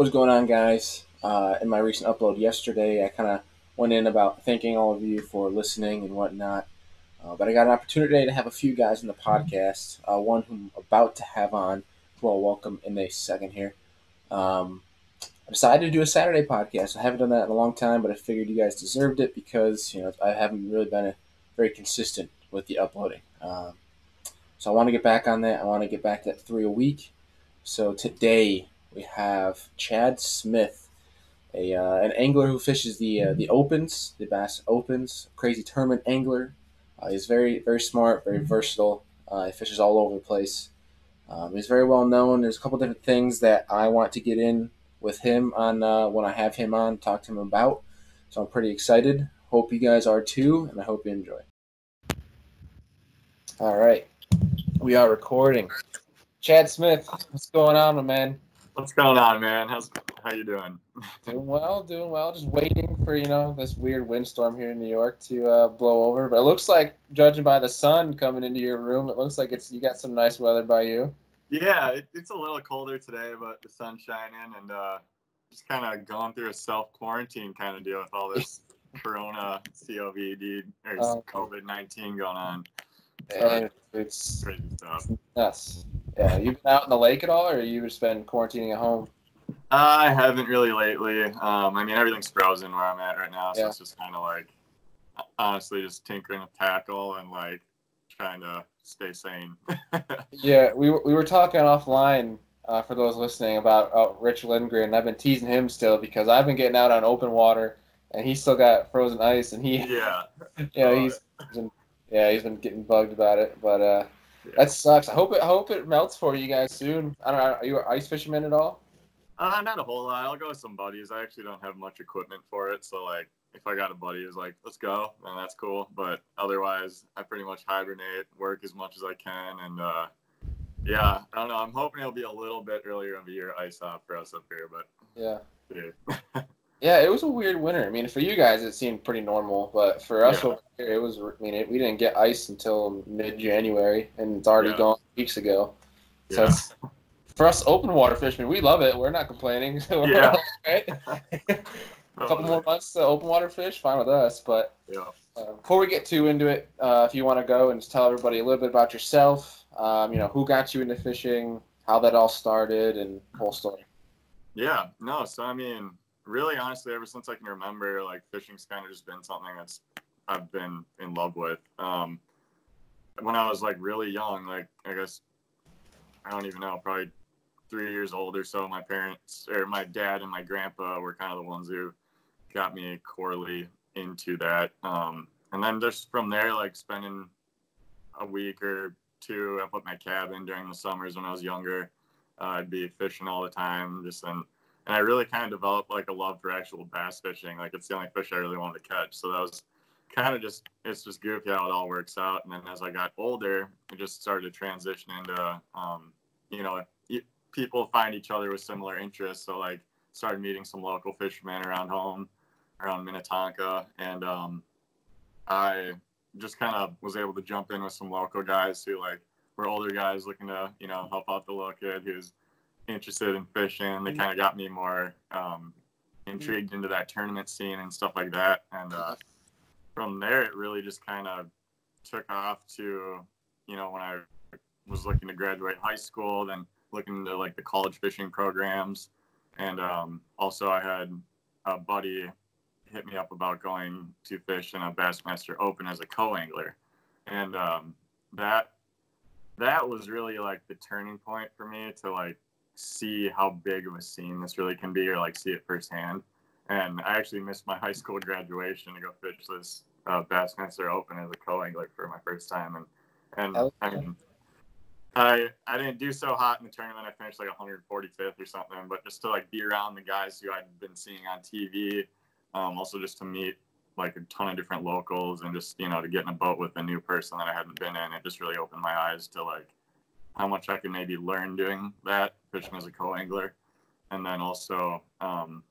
What's going on, guys? Uh, in my recent upload yesterday, I kind of went in about thanking all of you for listening and whatnot. Uh, but I got an opportunity today to have a few guys in the podcast. Uh, one who I'm about to have on, who I'll welcome in a second here. Um, I decided to do a Saturday podcast. I haven't done that in a long time, but I figured you guys deserved it because you know I haven't really been a, very consistent with the uploading. Um, so I want to get back on that. I want to get back to that three a week. So today we have Chad Smith, a uh, an angler who fishes the uh, the opens, the Bass Opens, crazy tournament angler. Uh, he's very very smart, very versatile. Uh, he fishes all over the place. Um, he's very well known. There's a couple different things that I want to get in with him on uh, when I have him on, talk to him about. So I'm pretty excited. Hope you guys are too, and I hope you enjoy. All right, we are recording. Chad Smith, what's going on, my man? What's going on, man? How's how you doing? Doing well, doing well. Just waiting for you know this weird windstorm here in New York to uh, blow over. But it looks like, judging by the sun coming into your room, it looks like it's you got some nice weather by you. Yeah, it, it's a little colder today, but the sun's shining and uh, just kind of going through a self quarantine kind of deal with all this Corona, COVID, or Oh. COVID nineteen going on. It's Crazy stuff. nuts. Yeah, you've been out in the lake at all, or you just been quarantining at home? I haven't really lately. Um, I mean, everything's frozen where I'm at right now, so Yeah. it's just kind of like, honestly, just tinkering with tackle and like trying to stay sane. Yeah, we were, we were talking offline uh, for those listening about uh, Rich Lindgren. I've been teasing him still because I've been getting out on open water, and he's still got frozen ice, and he, yeah. you know, he's, he's been, yeah, he's been getting bugged about it. But uh, that sucks. I hope it I hope it melts for you guys soon. I don't know. Are you an ice fisherman at all? Uh, not a whole lot. I'll go with some buddies. I actually don't have much equipment for it, so like if I got a buddy who's like, "Let's go," then that's cool. But otherwise, I pretty much hibernate, work as much as I can, and uh, yeah, I don't know. I'm hoping it'll be a little bit earlier of a year ice off for us up here, but Yeah. yeah, Yeah, it was a weird winter. I mean, for you guys, it seemed pretty normal, but for us Yeah. over here, it was. I mean, it, we didn't get ice until mid-January, and it's already Yeah. gone weeks ago. So yeah. it's, for us open water fishermen, we love it. We're not complaining. We're Yeah. right. a couple more months to open water fish, fine with us. But Yeah. uh, before we get too into it, uh, if you want to go and just tell everybody a little bit about yourself, um, you know, who got you into fishing, how that all started, and whole story. Yeah, no. So I mean, really, honestly, ever since I can remember, like fishing's kind of just been something that's I've been in love with. Um, when I was like really young, like I guess I don't even know, probably three years old or so, my parents or my dad and my grandpa were kind of the ones who got me corely into that. Um, and then just from there, like spending a week or two up at my cabin during the summers when I was younger. Uh, I'd be fishing all the time, just and and I really kind of developed like a love for actual bass fishing. Like it's the only fish I really wanted to catch. So that was kind of just it's just goofy how it all works out. And then as I got older, it just started to transition into um, you know people find each other with similar interests. So like started meeting some local fishermen around home, around Minnetonka, and um, I just kind of was able to jump in with some local guys who like were older guys looking to you know help out the little kid who's interested in fishing. They kind of got me more um, intrigued into that tournament scene and stuff like that. And uh, from there, it really just kind of took off to you know when I was looking to graduate high school, then looking into like the college fishing programs, and um, also I had a buddy hit me up about going to fish in a Bassmaster Open as a co-angler, and um, that that was really like the turning point for me to like see how big of a scene this really can be, or like see it firsthand. And I actually missed my high school graduation to go fish this uh, Bassmaster Open as a co-angler for my first time, and and Oh, I mean. I I didn't do so hot in the tournament. I finished like 145th or something. But just to like be around the guys who I'd been seeing on TV, um, also just to meet like a ton of different locals and just you know to get in a boat with a new person that I hadn't been in, it just really opened my eyes to like how much I could maybe learn doing that fishing as a co-angler, and then also um,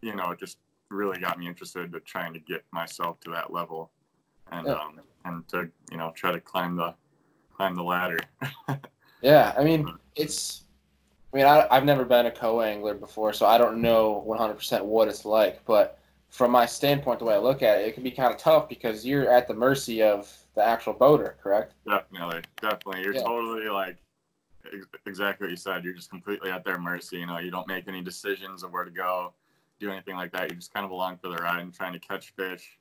you know it just really got me interested to trying to get myself to that level, and Yeah. um, and to you know try to climb the climb the ladder. Yeah, I mean, it's I mean, I, I've never been a co-angler before, so I don't know 100% what it's like. But from my standpoint, the way I look at it, it can be kind of tough because you're at the mercy of the actual boater, correct? Definitely, definitely. You're Yeah. totally like ex- exactly what you said. You're just completely at their mercy. You know, you don't make any decisions of where to go, do anything like that. You're just kind of along for the ride and trying to catch fish.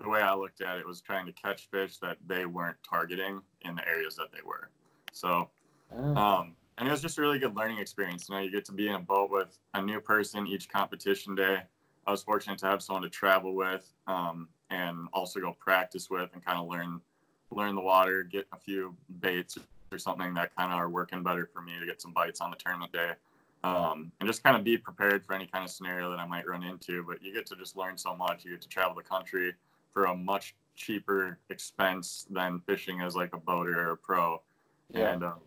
The way I looked at it was trying to catch fish that they weren't targeting in the areas that they were. So, Oh. um, and it was just a really good learning experience. You know, you get to be in a boat with a new person each competition day. I was fortunate to have someone to travel with um, and also go practice with and kind of learn learn the water, get a few baits or something that kind of are working better for me to get some bites on the tournament day. Um, and just kind of be prepared for any kind of scenario that I might run into. But you get to just learn so much. You get to travel the country for a much cheaper expense than fishing as like a boater or a pro. Yeah. And um,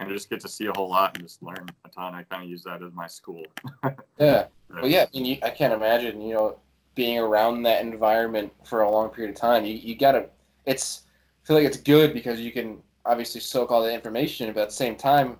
and just get to see a whole lot and just learn a ton. I kind of use that as my school. Yeah. Well, yeah. I mean, you, I can't imagine, you know, being around that environment for a long period of time. You, you gotta. It's. Feel like it's good because you can obviously soak all the information, but at the same time,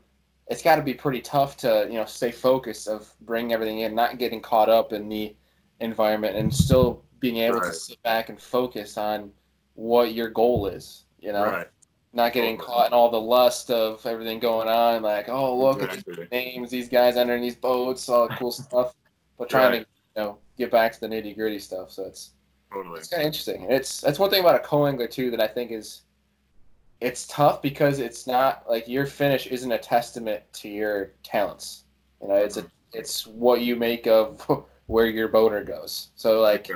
it's got to be pretty tough to you know stay focused of bringing everything in, not getting caught up in the environment, and still being able to sit back and focus on what your goal is. You know, Right. not getting caught in all the lust of everything going on. Like, oh look at Exactly. names, these guys entering these boats, all the cool stuff, but trying to you know get back to the nitty gritty stuff. So it's Totally. it's kind of interesting. It's that's one thing about a co-angler too that I think is it's tough because it's not like your finish isn't a testament to your talents. You know, it's a it's what you make of where your boater goes. So like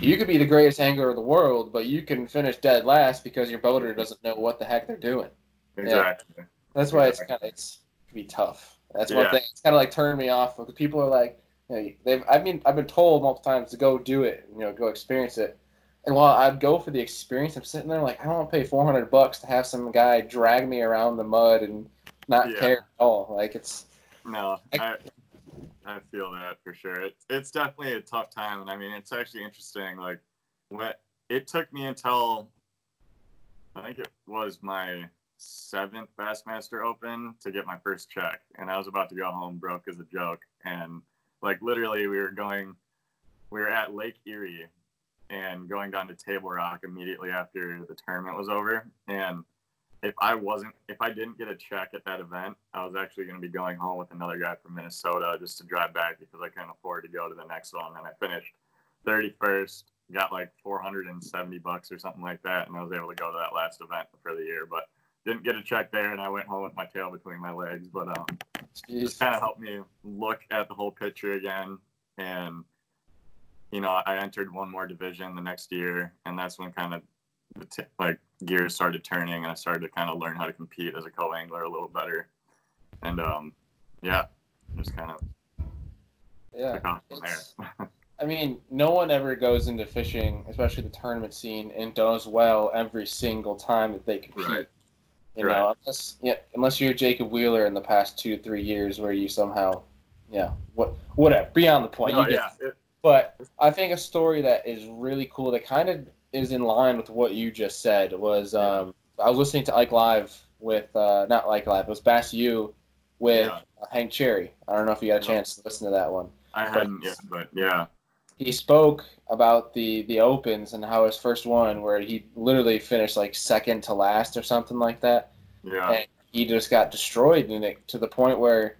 you could be the greatest angler in the world, but you can finish dead last because your boater doesn't know what the heck they're doing. Exactly. That's why it's kind of it's be tough. That's one Yeah. thing. It's kind of like turned me off because people are like, they've. I mean, I've been told multiple times to go do it, you know, go experience it. And while I'd go for the experience, I'm sitting there like, I don't want to pay 400 bucks to have some guy drag me around the mud and not Yeah. care at all. Like it's No, I- I I feel that for sure. It's it's definitely a tough time, and I mean, it's actually interesting. Like, what it took me until I think it was my seventh Bassmaster Open to get my first check, and I was about to go home broke as a joke. And like literally, we were going, we were at Lake Erie, and going down to Table Rock immediately after the tournament was over, and if I wasn't, if I didn't get a check at that event, I was actually going to be going home with another guy from Minnesota just to drive back because I couldn't afford to go to the next one. And I finished 31st, got like 470 bucks or something like that, and I was able to go to that last event for the year. But didn't get a check there, and I went home with my tail between my legs. But um, just kind of helped me look at the whole picture again. And, you know, I entered one more division the next year, and that's when kind of the t- like gears started turning, and I started to kind of learn how to compete as a co-angler a little better. And um, yeah, just kind of yeah. took off from there. I mean, no one ever goes into fishing, especially the tournament scene, and does well every single time that they compete. Right. You know, unless yeah, unless you're Jacob Wheeler in the past two three years, where you somehow, yeah, what whatever. Beyond the point. No, you yeah, it, But I think a story that is really cool that kind of is in line with what you just said was um, I was listening to Ike Live with uh, not Ike Live, it was Bass U with Yeah. Hank Cherry. I don't know if you got a chance to listen to that one. I hadn't yet, but yeah, He spoke about the the opens and how his first one where he literally finished like second to last or something like that. yeah, And he just got destroyed in it to the point where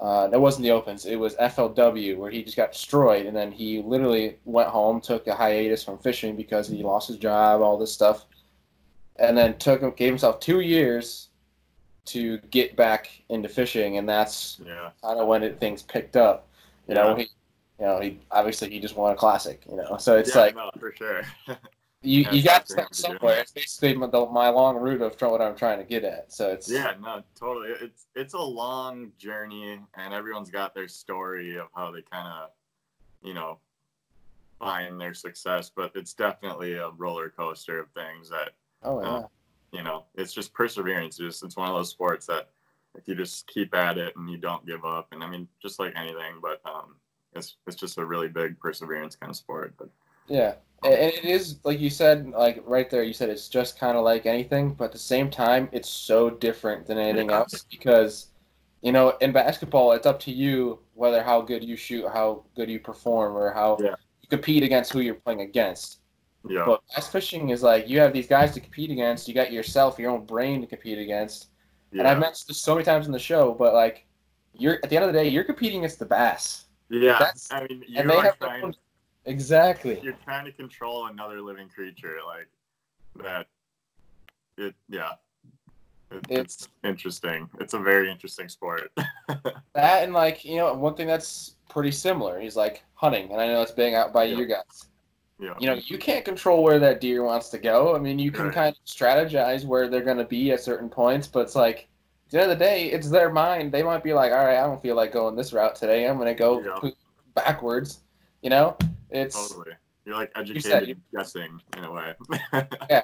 uh, that wasn't the opens. It was FLW where he just got destroyed, and then he literally went home, took a hiatus from fishing because he lost his job, all this stuff, and then took gave himself two years to get back into fishing, and that's yeah, kind of when it, things picked up. You know, he, you know, he obviously he just won a classic. You know, so it's yeah, like no, for sure. you, Yeah, you got to start somewhere. It's basically my, the, my long route of what I'm trying to get at. So it's yeah, no, totally. It's it's a long journey, and everyone's got their story of how they kind of, you know, find their success. But it's definitely a roller coaster of things that oh yeah. Uh, you know, it's just perseverance. It's just it's one of those sports that if you just keep at it and you don't give up, and I mean, just like anything, but um, it's it's just a really big perseverance kind of sport. But Yeah, and it is like you said, like right there. You said it's just kind of like anything, but at the same time, it's so different than anything Yeah. else because you know, in basketball, it's up to you whether how good you shoot, how good you perform, or how Yeah. you compete against who you're playing against. Yeah. But bass fishing is like you have these guys to compete against. You got yourself, your own brain to compete against. yeah. And I've mentioned this so many times in the show, but like, you're at the end of the day, you're competing against the bass. Yeah. that's- I mean, you and they are have trying, own- exactly. you're trying to control another living creature like that. It yeah. It, it's interesting. It's a very interesting sport. That and like you know one thing that's pretty similar He's like hunting, and I know it's being out by Yeah. you guys. yeah. You know you can't control where that deer wants to go. I mean you can Right. kind of strategize where they're going to be at certain points, but it's like the end of the day, it's their mind. They might be like, all right, I don't feel like going this route today. I'm going to go Yeah. backwards. You know, it's Totally. You're like educated you- guessing in a way. Yeah.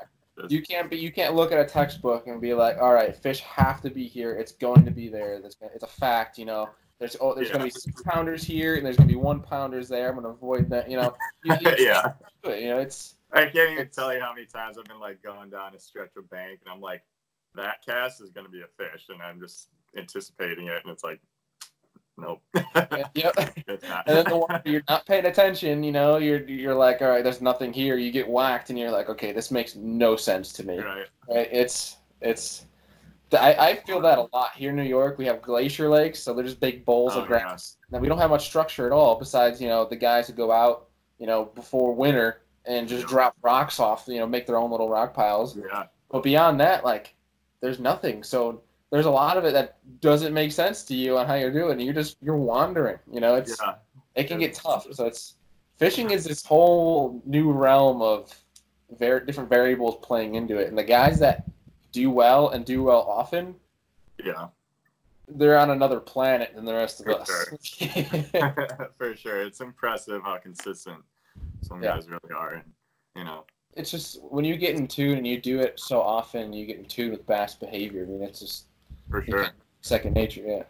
you can't be you can't look at a textbook and be like, all right, fish have to be here. It's going to be there. That's it's a fact. You know, there's oh, there's Yeah. going to be six pounders here and there's going to be one pounders there. I'm going to avoid that. You know, you yeah. You know, it's I can't even tell you how many times I've been like going down a stretch of bank and I'm like, that cast is gonna be a fish and I'm just anticipating it and it's like nope. yep. And then the one you're not paying attention, you know, you're you're like, all right, there's nothing here. You get whacked, and you're like, okay, this makes no sense to me. right. Right? It's it's. I, I feel that a lot here in New York. We have glacier lakes, so they're just big bowls Oh, of grass. Now we don't have much structure at all, besides you know the guys who go out, you know, before winter and just Yeah. drop rocks off, you know, make their own little rock piles. Yeah. But beyond that, like, there's nothing. So there's a lot of it that doesn't make sense to you on how you're doing. You're just you're wandering. You know, it's Yeah. it can get tough. So it's fishing is this whole new realm of very different variables playing into it, and the guys that do well and do well often, Yeah. they're on another planet than the rest of For us. For sure. It's impressive how consistent some Yeah. guys really are and you know. It's just when you get in tune and you do it so often, you get in tune with bass behavior. I mean, it's just For sure. second nature. Yeah.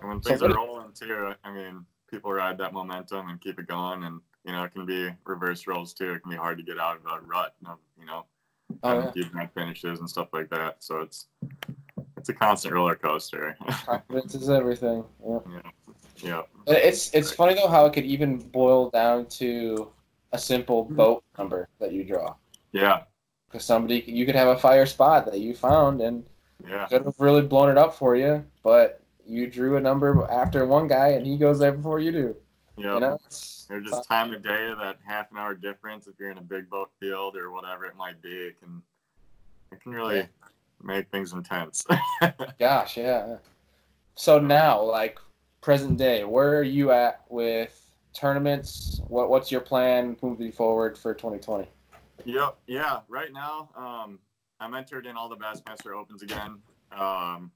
And when So things what- are rolling too, I mean, people ride that momentum and keep it going, and you know, it can be reverse rolls too. It can be hard to get out of a rut of you know Oh, having yeah. huge net finishes and stuff like that. So it's it's a constant roller coaster. Confidence is everything. Yeah. yeah, yeah, It's it's funny though how it could even boil down to a simple hmm. boat number that you draw. Yeah, Because somebody you could have a fire spot that you found and yeah, could have really blown it up for you, but you drew a number after one guy and he goes there before you do. yeah. You know, it's, Or just time of day, that half an hour difference if you're in a big boat field or whatever it might be, it can it can really Yeah. make things intense. gosh, yeah. So now, like present day, where are you at with tournaments? What what's your plan moving forward for 2020? Yep. Yeah. Right now, um, I'm entered in all the Bassmaster Opens again. Um,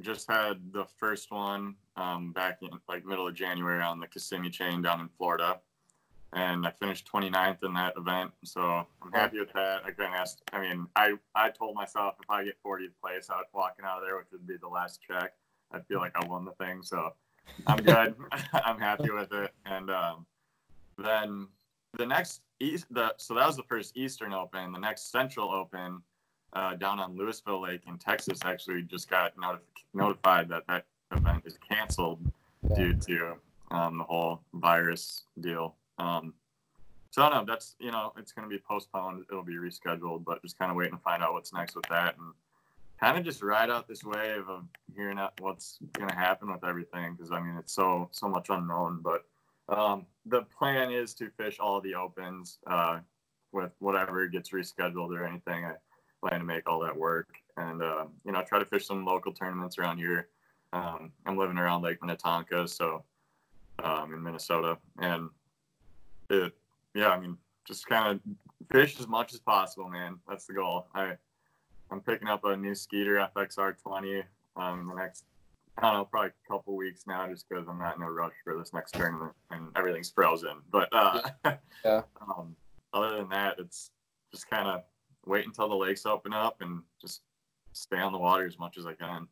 just had the first one um, back in like middle of January on the Kissimmee chain down in Florida, and I finished 29th in that event. So I'm happy with that. I couldn't ask. I mean, I I told myself if I get 40th place out walking out of there, which would be the last check, I feel like I won the thing. So I'm good. I'm happy with it. And um, then the next east the so that was the first eastern open the next central open uh, down on Lewisville lake in texas actually just got notif- notified that that event is canceled Yeah. due to um, the whole virus deal um, so i don't know that's you know it's going to be postponed it'll be rescheduled but just kind of waiting to find out what's next with that and kind of just ride out this wave of hearing out what's going to happen with everything because i mean it's so so much unknown but um, the plan is to fish all the opens uh, with whatever gets rescheduled or anything. I plan to make all that work and uh, you know try to fish some local tournaments around here. Um, I'm living around Lake Minnetonka, so um, in Minnesota, and it yeah, I mean just kind of fish as much as possible, man. That's the goal. I I'm picking up a new Skeeter FXR 20 um, the next I don't know, probably a couple weeks now, just because I'm not in a rush for this next tournament and everything's frozen. But uh, Yeah. um, other than that, it's just kind of wait until the lakes open up and just stay on the water as much as I can.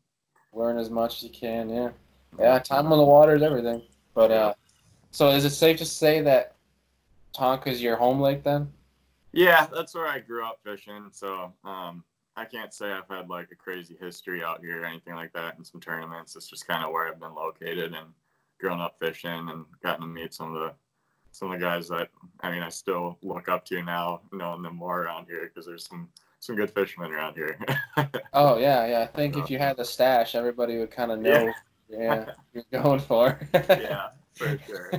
Learn as much as you can. Yeah. Yeah. Time on the water is everything. But uh, so is it safe to say that Tonka's your home lake then? Yeah, that's where I grew up fishing. So um, I can't say I've had like a crazy history out here or anything like that in some tournaments. It's just kind of where I've been located and grown up fishing and gotten to meet some of the some of the guys that I mean I still look up to now, knowing them more around here because there's some some good fishermen around here. oh yeah, yeah. I think so, if you had the stash, everybody would kind of know. Yeah, yeah you're going for. yeah, for sure.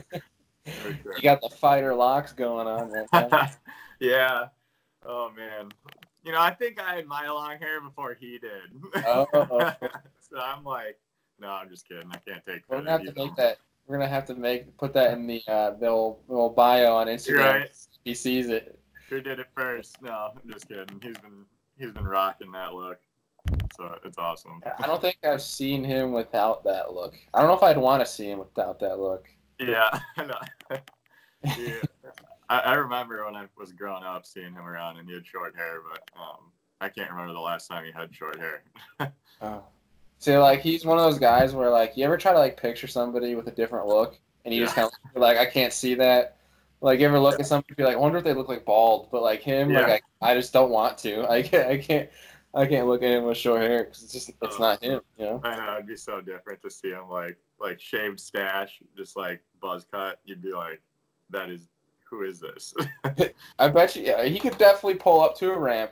for sure. You got the fighter locks going on right yeah. Oh man. You know, I think I had my long hair before he did. Oh. so I'm like, no, I'm just kidding. I can't take. We're gonna have to make that. We're gonna have to make put that in the uh, little little bio on Instagram. Right. He sees it. Who did it first? No, I'm just kidding. He's been he's been rocking that look. So it's awesome. I don't think I've seen him without that look. I don't know if I'd want to see him without that look. Yeah, yeah. I, I, remember when I was growing up seeing him around and he had short hair, but um, I can't remember the last time he had short hair. oh. See, like he's one of those guys where like you ever try to like picture somebody with a different look, and you yeah. just kind of like I can't see that. Like you ever look at somebody and be like, I wonder if they look like bald, but like him, yeah. like I, I just don't want to. I can't, I can't, I can't look at him with short hair because it's just it's not him, you know. I know it'd be so different to see him like like shaved stash, just like buzz cut. You'd be like, that is who is this? I bet you, yeah, he could definitely pull up to a ramp,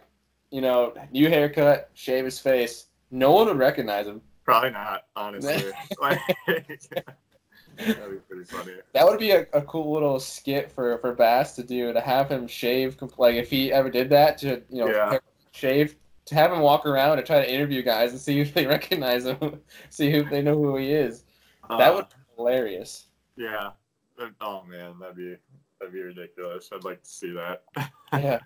you know, new haircut, shave his face. No one would recognize him. Probably not, honestly. like, That'd be pretty funny. That would be a, a cool little skit for, for Bass to do to have him shave like if he ever did that to you know yeah. shave to have him walk around and try to interview guys and see if they recognize him, see if they know who he is. Uh, that would be hilarious. Yeah. Oh man, that'd be that'd be ridiculous. I'd like to see that. yeah.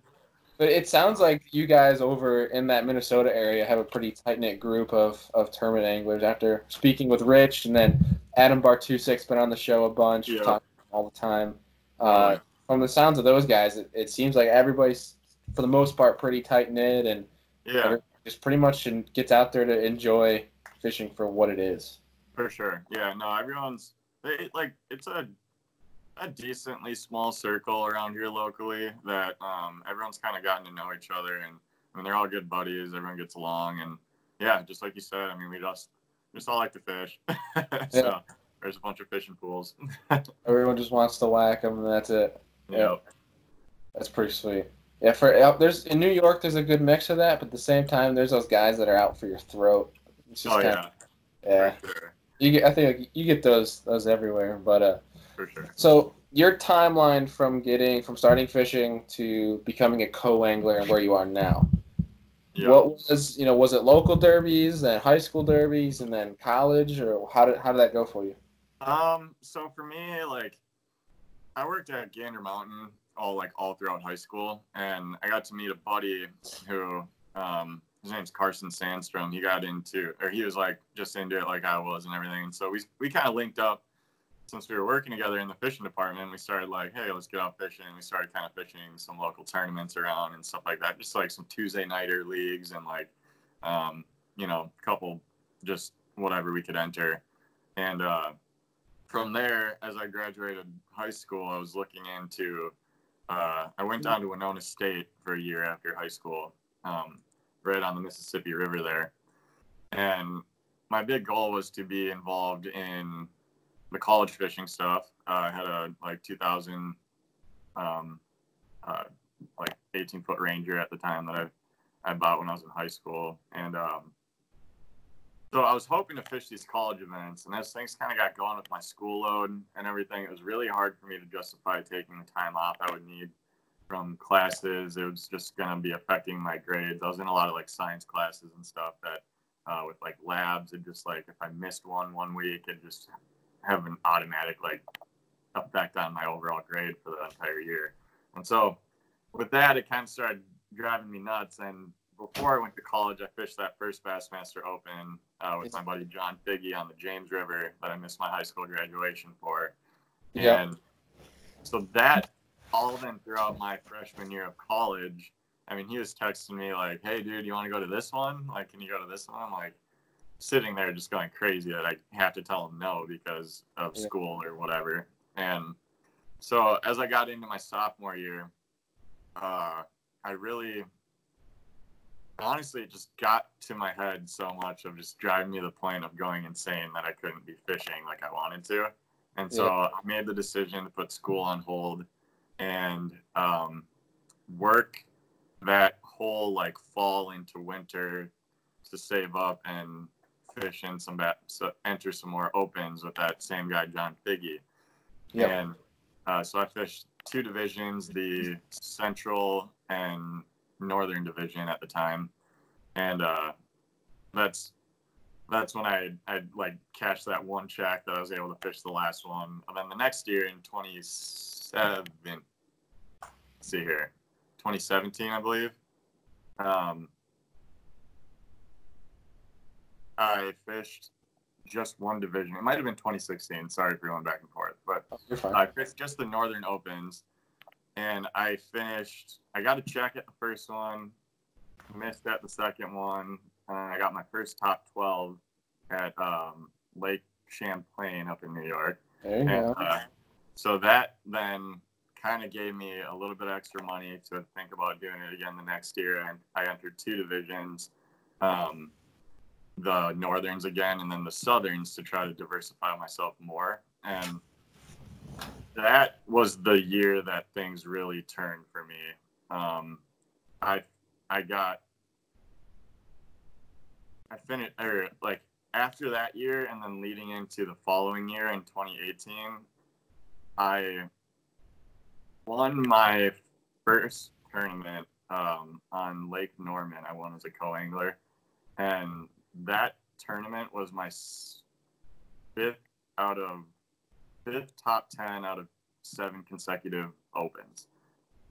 But it sounds like you guys over in that Minnesota area have a pretty tight knit group of, of tournament anglers. After speaking with Rich and then Adam Bartusek's been on the show a bunch, yeah. talking all the time. Uh, yeah. From the sounds of those guys, it, it, seems like everybody's for the most part pretty tight knit and yeah, just pretty much gets out there to enjoy fishing for what it is. For sure, yeah. No, everyone's they, like it's a a decently small circle around here locally that um, everyone's kind of gotten to know each other and I mean they're all good buddies. Everyone gets along and yeah, just like you said, I mean we just just all like to fish. so yeah. there's a bunch of fishing pools. Everyone just wants to whack them and that's it. Yeah, that's pretty sweet. Yeah, for there's in New York, there's a good mix of that, but at the same time, there's those guys that are out for your throat. oh yeah, of, yeah. Sure. You get, I think you get those those everywhere, but uh, for sure. So your timeline from getting from starting fishing to becoming a co-angler and where you are now. What was you know was it local derbies and high school derbies and then college or how did how did that go for you? Um, so for me, like I worked at Gander Mountain all like all throughout high school, and I got to meet a buddy who um, his name's Carson Sandstrom. He got into or he was like just into it like I was and everything, and so we we kind of linked up since we were working together in the fishing department, we started like, hey, let's get out fishing. We started kind of fishing some local tournaments around and stuff like that, just like some Tuesday nighter leagues and like, um, you know, a couple just whatever we could enter. And uh, from there, as I graduated high school, I was looking into. Uh, I went down to Winona State for a year after high school, um, right on the Mississippi River there, and my big goal was to be involved in the college fishing stuff. Uh, I had a like 2000, um, uh, like 18 foot Ranger at the time that I I bought when I was in high school, and um, so I was hoping to fish these college events. And as things kind of got going with my school load and everything, it was really hard for me to justify taking the time off I would need from classes. It was just going to be affecting my grades. I was in a lot of like science classes and stuff that. Uh, with like labs and just like if I missed one one week, it just have an automatic like effect on my overall grade for the entire year. And so with that, it kind of started driving me nuts. And before I went to college, I fished that first Bassmaster Open uh, with my buddy John Figgy on the James River that I missed my high school graduation for. Yeah. And so that all then throughout my freshman year of college, I mean, he was texting me like, "Hey, dude, you want to go to this one? Like, can you go to this one?" I'm like, sitting there just going crazy that I have to tell him no because of yeah. school or whatever. And so as I got into my sophomore year, uh, I really honestly, it just got to my head so much of just driving me to the point of going insane that I couldn't be fishing like I wanted to. And so yeah. I made the decision to put school on hold and um, work that whole like fall into winter to save up and fish in some bat, so enter some more opens with that same guy John Figgy. Yeah. And uh, so I fished two divisions, the Central and Northern Division at the time, and uh, that's that's when I I like cashed that one check that I was able to fish the last one. And then the next year in 27, see here, 2017, I believe. Um, I fished just one division. It might have been 2016. Sorry for going back and forth, but oh, I fished just the Northern Opens, and I finished. I got a check at the first one, missed at the second one. And I got my first top 12 at um, Lake Champlain up in New York. There you and, go. Uh, so that then kind of gave me a little bit extra money to think about doing it again the next year. And I entered two divisions. Um, the northerns again and then the southerns to try to diversify myself more. And that was the year that things really turned for me. Um, i i got i finished or like after that year and then leading into the following year in 2018 i won my first tournament um, on lake norman. I won as a co-angler. And that tournament was my fifth out of fifth top 10 out of seven consecutive opens.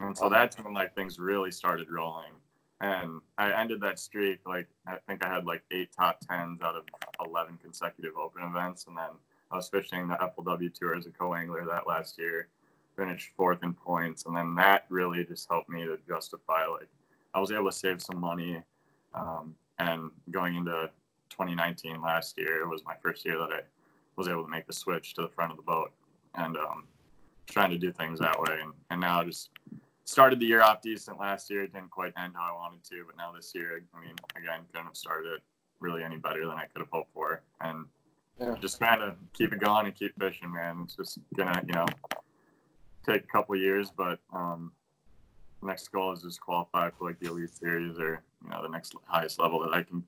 And so that's when like things really started rolling. And I ended that streak like I think I had like eight top tens out of eleven consecutive open events. And then I was fishing the FLW tour as a co-angler that last year, finished fourth in points, and then that really just helped me to justify like I was able to save some money um, and going into 2019 last year, it was my first year that I was able to make the switch to the front of the boat and um, trying to do things that way. And, and now I just started the year off decent last year. It didn't quite end how I wanted to, but now this year, I mean, again, couldn't have started it really any better than I could have hoped for. And yeah. just kind of keep it going and keep fishing, man. It's just gonna, you know, take a couple years, but um, next goal is just qualify for like the elite series or you know the next highest level that I can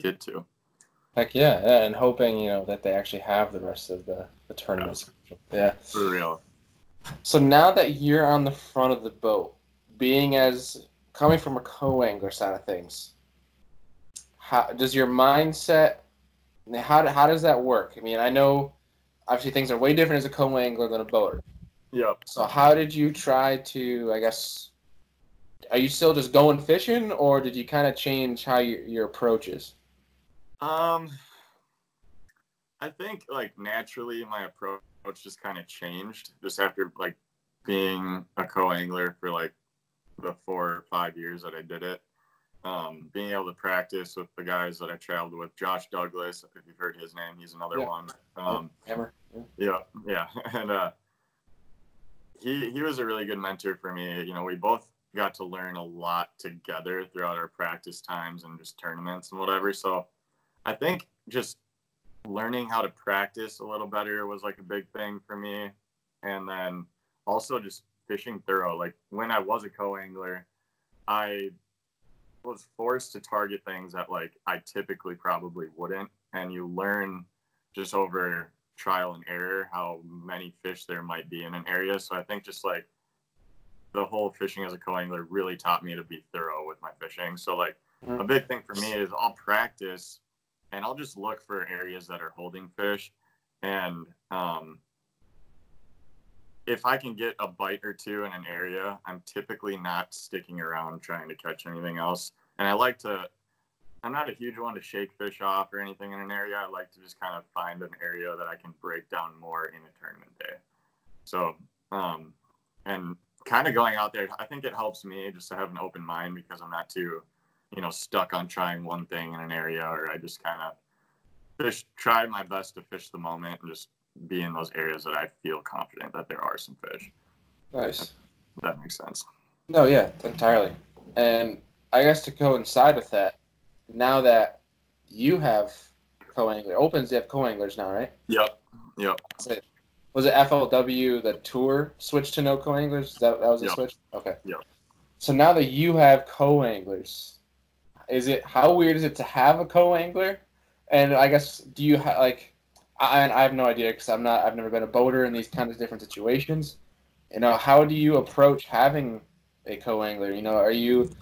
get to. Heck yeah, yeah, and hoping you know that they actually have the rest of the the tournaments. Yeah, yeah. for real. So now that you're on the front of the boat, being as coming from a co-angler side of things, how does your mindset? How how does that work? I mean, I know obviously things are way different as a co-angler than a boater. Yep. So how did you try to, I guess, are you still just going fishing, or did you kind of change how your your approach is? Um, I think like naturally my approach just kind of changed just after like being a co-angler for like the four or five years that I did it. Um, being able to practice with the guys that I traveled with, Josh Douglas, if you've heard his name, he's another yeah. one. Um, Hammer. Yeah, yeah, and uh, he he was a really good mentor for me. You know, we both got to learn a lot together throughout our practice times and just tournaments and whatever. So I think just learning how to practice a little better was like a big thing for me. And then also just fishing thorough. Like when I was a co angler, I was forced to target things that like I typically probably wouldn't. And you learn just over trial and error how many fish there might be in an area. So I think just like the whole fishing as a co angler really taught me to be thorough with my fishing. So like mm-hmm. a big thing for me is I'll practice and I'll just look for areas that are holding fish. And um, if I can get a bite or two in an area, I'm typically not sticking around trying to catch anything else. And I like to, I'm not a huge one to shake fish off or anything in an area. I like to just kind of find an area that I can break down more in a tournament day. So, um, and kind of going out there, I think it helps me just to have an open mind because I'm not too you know, stuck on trying one thing in an area, or I just kind of fish, try my best to fish the moment and just be in those areas that I feel confident that there are some fish. Nice. that makes sense. No, yeah, entirely. And I guess to coincide with that, now that you have co-angler, opens you have co-anglers now, right? Yep. Yep. Was it FLW the tour switched to no co-anglers? That that was a Yep. switch. Okay. Yep. So now that you have co-anglers, is it how weird is it to have a co-angler? And I guess do you ha- like? I I have no idea because I'm not. I've never been a boater in these kinds of different situations. You know, how do you approach having a co-angler? You know, are you?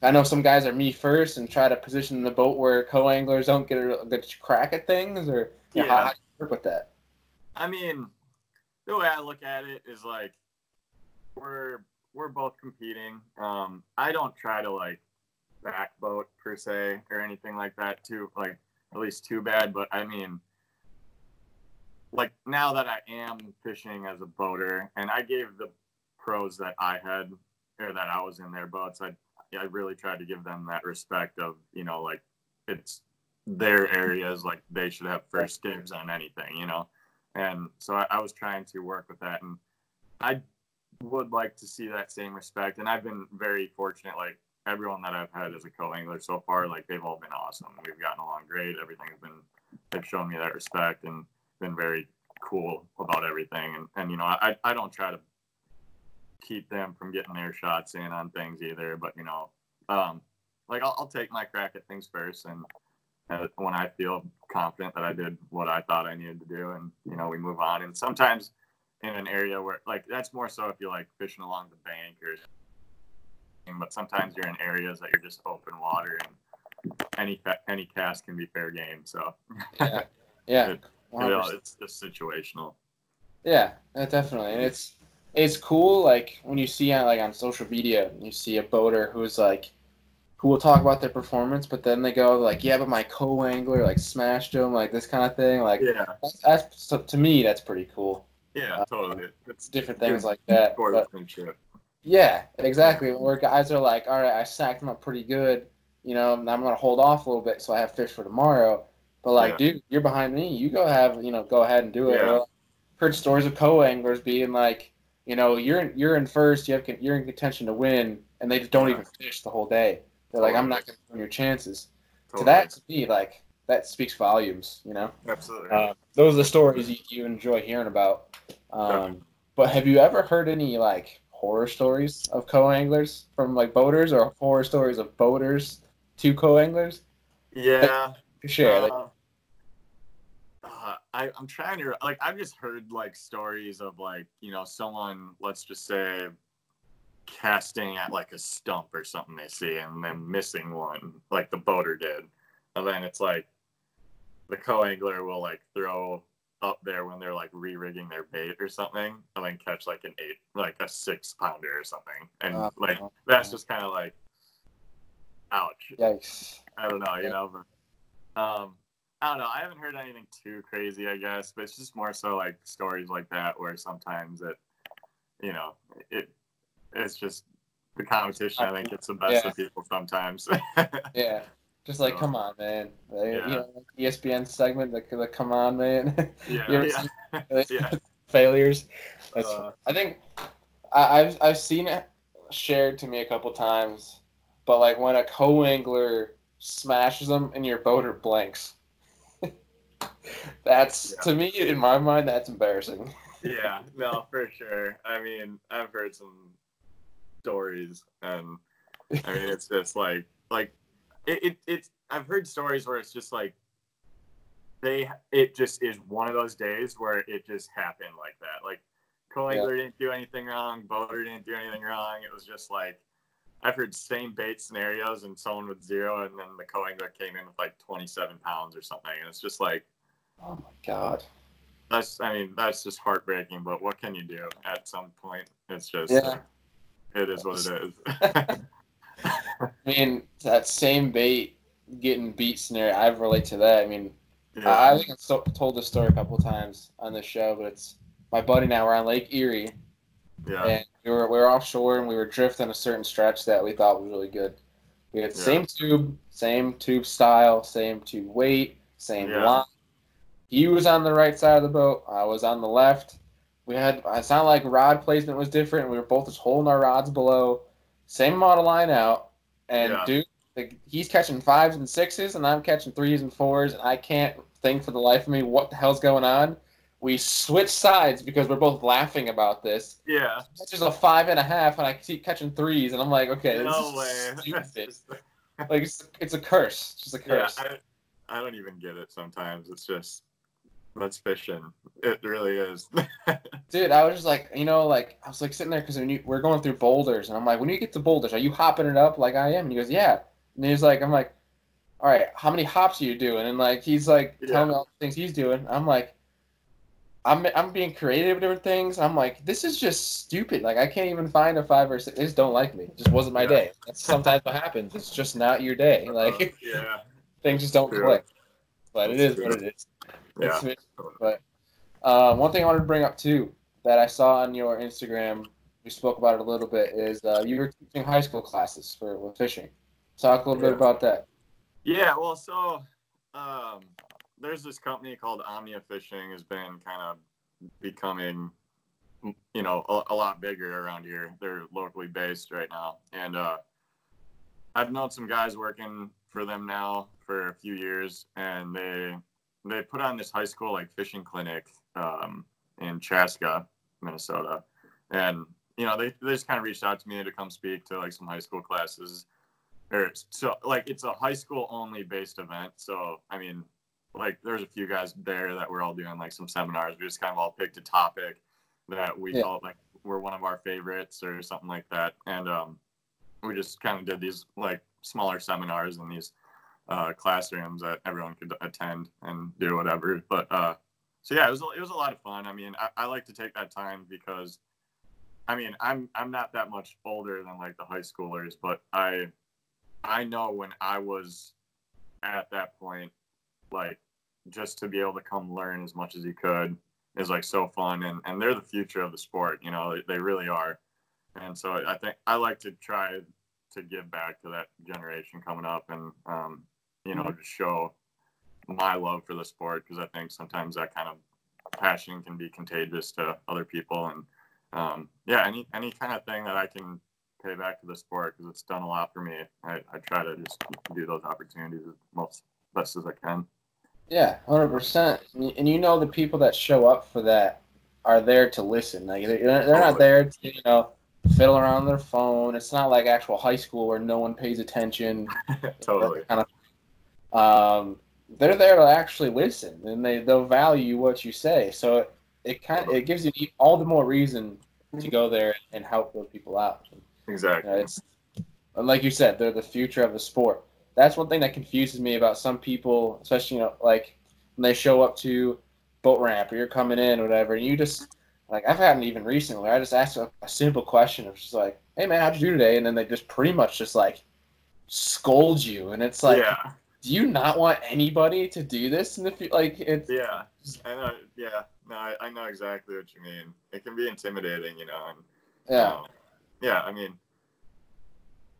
I know some guys are me first and try to position the boat where co-anglers don't get a good crack at things, or you know, how, Yeah. how do you work with that? I mean, the way I look at it is like we're we're both competing. Um, I don't try to like backboat per se or anything like that too like at least too bad, but I mean like now that I am fishing as a boater and I gave the pros that I had or that I was in their boats, I I really tried to give them that respect of, you know, like it's their areas, like they should have first dibs on anything, you know and so I, I was trying to work with that. And i would like to see that same respect. And i've been very fortunate like everyone that i've had as a co-angler so far like they've all been awesome. We've gotten along great. Everything's been they've shown me that respect and been very cool about everything. And, and you know I, I don't try to keep them from getting their shots in on things either but you know um like i'll, I'll take my crack at things first and when I feel confident that I did what I thought I needed to do, and you know, we move on. And sometimes in an area where, like, that's more so if you're like fishing along the bank or, but sometimes you're in areas that you're just open water and any any cast can be fair game. So Yeah, yeah, It- you know, it's just situational. Yeah, definitely, and it's it's cool. Like when you see on like on social media, you see a boater who's like, who will talk about their performance, but then they go like, yeah, but my co-angler like smashed him, like this kind of thing. Like Yeah, that's, that's so to me that's pretty cool. yeah, uh, totally. It's Different things like that. for But the shit. yeah, exactly. Where guys are like, all right, I sacked him up pretty good. You know, I'm gonna hold off a little bit so I have fish for tomorrow. But like, Yeah. dude, you're behind me. You go have, you know, go ahead and do it. Yeah. Or, heard stories of co-anglers being like, you know, you're in, you're in first, you have you're in contention to win, and they just don't Yeah. even fish the whole day. They're like, I'm not gonna ruin your chances. Totally. To that, to me, like that speaks volumes. You know, Absolutely. uh, those are the stories you, you enjoy hearing about. Um, but have you ever heard any like horror stories of co-anglers from like boaters, or horror stories of boaters to co-anglers? yeah. Share. like, Uh, uh, I, I'm trying to like I've just heard like stories of like you know someone let's just say casting at like a stump or something they see and then missing one like the boater did and then it's like the co-angler will like throw up there when they're like re-rigging their bait or something and then catch like an eight like a six pounder or something and Uh, like uh, that's just kind of like ouch yikes. I don't know, you Yeah. know, but um, I don't know. I haven't heard anything too crazy, I guess, but it's just more so like stories like that where sometimes it, you know, it it's just the competition. I think it's the best Yeah. of people sometimes. Yeah. Just like, So- come on, man. Like, Yeah. You know, like ESPN segment, like, like come on, man. yeah, yeah, yeah. failures. Uh, I think I, I've I've seen it shared to me a couple times, but like when a co-angler smashes them and your boater blanks, that's Yeah. to me in my mind that's embarrassing. yeah, no, for sure. I mean, I've heard some stories, and I mean, it's just like, like, it, it, it's. I've heard stories where it's just like, they, it just is one of those days where it just happened like that. Like, co-angler didn't do anything wrong, boater didn't do anything wrong. It was just like, I've heard same bait scenarios and someone with zero, and then the co-angler came in with like 27 pounds or something, and it's just like. Oh my god. that's i mean that's just heartbreaking but what can you do at some point it's just Yeah. It is what it is I mean that same bait getting beat scenario. I relate to that. I mean I I think I've so, told this story a couple times on this show, but it's my buddy and I were on Lake Erie yeah and we were we were offshore and we were drifting a certain stretch that we thought was really good. We had the Yeah. same tube, same tube style, same tube weight, same Yeah. line. He was on the right side of the boat. I was on the left. We had it's not like rod placement was different. We were both just holding our rods below. Same amount of line out. And Yeah. dude, like, he's catching fives and sixes, and I'm catching threes and fours, and I can't think for the life of me what the hell's going on. We switch sides because we're both laughing about this. Yeah. It's just a five and a half, and I keep catching threes, and I'm like, okay, this no way. like it's, it's a curse. It's just a yeah, curse. I, I don't even get it sometimes. It's just that's fishing. It really is. Dude, I was just like, you know, like I was like sitting there because we're going through boulders, and I'm like, when you get to boulders, are you hopping it up like I am? And he goes, yeah. And he's like, I'm like, all right, how many hops are you doing? And like he's like telling me all the things he's doing. I'm like, I'm I'm being creative with different things. I'm like, this is just stupid. Like I can't even find a five or six. They just don't like me. It just wasn't my Yeah. day. That's sometimes what happens. It's just not your day. Like yeah. things just don't True. click. But it That's is what it is. Yeah. But uh, one thing I wanted to bring up too that I saw on your Instagram, we spoke about it a little bit, is uh, you were teaching high school classes for with fishing. Talk a little bit about that. Yeah, well, so um, there's this company called Omnia Fishing has been kind of becoming, you know, a, a lot bigger around here. They're locally based right now, and uh, I've known some guys working for them now for a few years, and they they put on this high school like fishing clinic um, in Chaska, Minnesota, and you know they, they just kind of reached out to me to come speak to like some high school classes. Or so like it's a high school only based event. So i mean like there's a few guys there that we're all doing like some seminars. We just kind of all picked a topic that we Yeah. felt like were one of our favorites or something like that. And um we just kind of did these like smaller seminars and these uh, classrooms that everyone could attend and do whatever. But uh so yeah it was a- it was a lot of fun. I mean i, I like to take that time because I mean, I'm I'm not that much older than like the high schoolers, but I I know when I was at that point, like just to be able to come learn as much as you could is like so fun. And, and they're the future of the sport, you know, they, they really are. And so I think I like to try to give back to that generation coming up and um, you know, just show my love for the sport because I think sometimes that kind of passion can be contagious to other people and um, yeah, any any kind of thing that I can pay back to the sport because it's done a lot for me. I, I try to just do those opportunities as most best as I can. Yeah, hundred percent. And you know the people that show up for that are there to listen. Like they're, they're not there to you know fiddle around their phone. It's not like actual high school where no one pays attention. totally. Kind of, um, they're there to actually listen, and they they'll value what you say. So it, it kind of it gives you all the more reason to go there and help those people out. Exactly. Yeah, it's and like you said, they're the future of the sport. That's one thing that confuses me about some people, especially you know, like when they show up to boat ramp or you're coming in or whatever, and you just like I've had it even recently. I just asked a, a simple question of just like, "Hey man, how'd you do today?" And then they just pretty much just like scold you, and it's like, yeah, do you not want anybody to do this in the future? Like it's yeah, I know. Yeah, no, I, I know exactly what you mean. It can be intimidating, you know. And, yeah, um, yeah. I mean,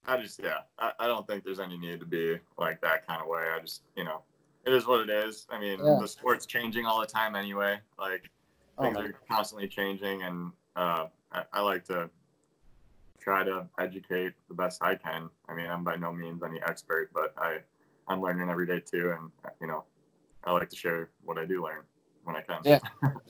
I just yeah, I, I don't think there's any need to be like that kind of way. I just you know, it is what it is. I mean, Yeah. the sport's changing all the time anyway. Like oh things my, are constantly changing, and uh, I, I like to try to educate the best I can. I mean, I'm by no means any expert, but I I'm learning every day too, and you know, I like to share what I do learn when I can. Yeah.